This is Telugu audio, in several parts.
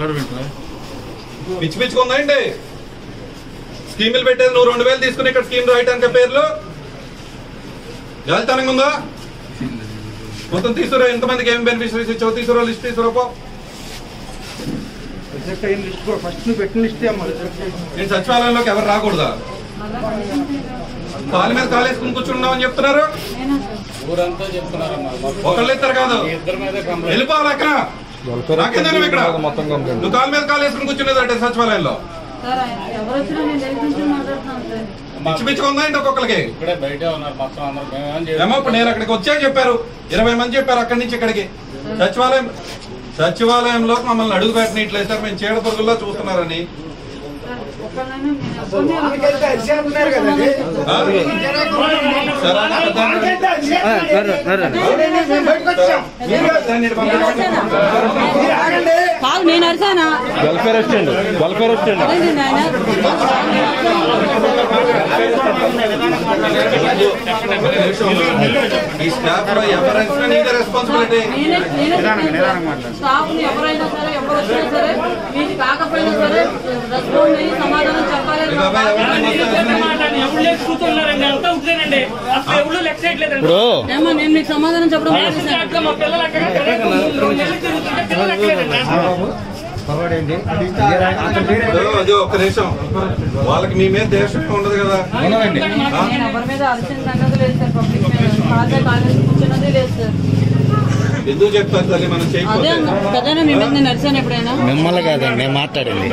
మాట్లాడబెట్టురా పిచ్చి పిచ్చుకుందండి స్కీములు పెట్టేది నువ్వు రెండు వేలు తీసుకుని ఇక్కడ స్కీమ్ రాయటానికి పేర్లు? జాలితనంగా ఉందా? మొత్తం తీసుకురా ఎంతమందికి ఏం బెనిఫిషరీస్ ఇచ్చావు తీసుకురా లిస్ట్ తీసుకురాపో నేను సచివాలయంలోకి ఎవరు రాకూడదా? కాలు మీద కాలు వేసుకుని కూర్చున్నామని చెప్తున్నారు? ఒకళ్ళు ఇద్దరు కాదు. వెళ్ళిపోవాలి అక్కడ. నువ్వు ఇక్కడ? నువ్వు కాలు మీద కాలు వేసుకుని కూర్చునేది అంటే సచివాలయంలో. సార్ ఆయన ఎవరు వచ్చినా నేను దగ్గర నుంచి మాట్లాడుతున్నాను సార్. పిచ్చి పిచ్చిగా ఉందా ఏంటి ఒక్కొక్కరికి. ఇక్కడే బయటే ఉన్నారు మొత్తం అందరూ. మేమేం ఏమో ఇప్పుడు నేను అక్కడికి వచ్చాక చెప్పారు. ఇరవై మంది చెప్పారు అక్కడి నుంచి ఇక్కడికి. సచివాలయం సచివాలయంలో మమ్మల్ని అడుగు పెట్టినట్లయితే మేము చీడ పురుగుల్లో చూస్తున్నారని. సార్ కాదు నేను అరిసానా వెల్ఫేర్ అసిస్టెంట్ వెల్ఫేర్ నాయన? ఈ స్టాఫ్లో ఎవరైనా నీదే రెస్పాన్సిబిలిటీ. స్టాఫ్ని ఎవరైనా సరే ఎవరు వచ్చినా సరే మీది కాకపోయినా సరే రెస్పాండ్ అయ్యి సమాధానం ఇప్పుడు నేను మీకు సమాధానం చెప్పడం ఒక్క నిమిషం వాళ్ళకి మీ మీద దేశం ఉండదు కదా. ఎందుకు చెప్తారు తల్లి? మనం ఎప్పుడైనా? మిమ్మల్ని కాదండి నేను మాట్లాడింది.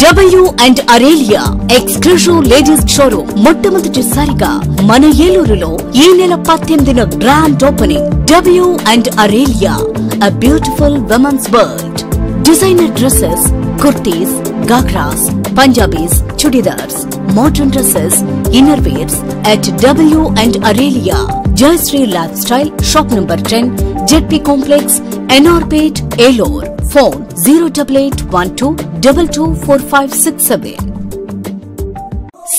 W and Aurelia exclusive ladies showroom మొట్టమొదటిసారిగా మన ఏలూరులో ఈ నెల పద్దెనిమిదిన grand opening W and Aurelia a beautiful women's world designer dresses kurtis ghagras Punjabis churidars modern dresses inner wears at W and Aurelia Jayashree life style shop number ten ZP complex NR Pet ఏలోర్ phone zero double eight one two double two four five six seven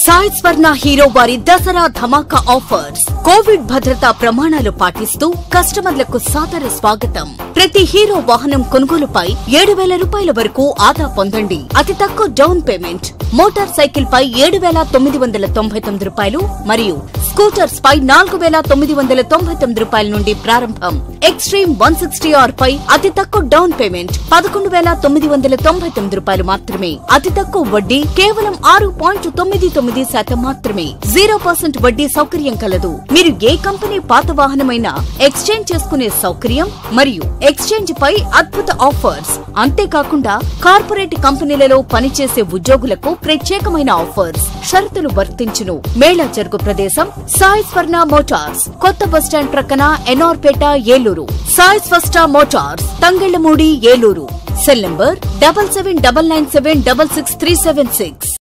Sai Swarna Hero వారి దసరా ధమాకా ఆఫర్స్. కోవిడ్ భద్రతా ప్రమాణాలు పాటిస్తూ కస్టమర్లకు సాదర స్వాగతం. ప్రతి హీరో వాహనం కొనుగోలుపై ఏడు వేల రూపాయల వరకు ఆదా పొందండి. అతి తక్కువ డౌన్ పేమెంట్. మోటార్ సైకిల్ పై ఏడు వేల తొమ్మిది వందల తొంభై తొమ్మిది రూపాయలు మరియు స్కూటర్స్ పై నాలుగు వేల తొమ్మిది వందల తొంభై తొమ్మిది రూపాయల నుండి ప్రారంభం. ఎక్స్ట్రీమ్ వన్ సిక్స్టీ ఆర్ పై అతి తక్కువ డౌన్ పేమెంట్ పదకొండు వేల తొమ్మిది వందల తొంభై తొమ్మిది రూపాయలు మాత్రమే. అతి తక్కువ వడ్డీ కేవలం ఆరు పాయింట్ తొమ్మిది తొమ్మిది శాతం మాత్రమే. జీరో పర్సెంట్ వడ్డీ సౌకర్యం కలదు. మీరు ఏ కంపెనీ పాత వాహనమైనా ఎక్స్చేంజ్ చేసుకునే సౌకర్యం మరియు ఎక్స్చేంజ్ పై అద్భుత ఆఫర్స్. అంతేకాకుండా కార్పొరేట్ కంపెనీలలో పనిచేసే ఉద్యోగులకు ప్రత్యేకమైన ఆఫర్స్. షరతులు వర్తించును. మేళా జరుగు ప్రదేశం సాయి స్వర్ణ మోటార్స్. కొత్త బస్టాండ్ ప్రక్కన ఎన్ఆర్పేట ఏలూరు. సాయి స్వస్ట Motors తంగళ్ళమూడి Eluru. Cell number double seven double nine seven double six three seven six.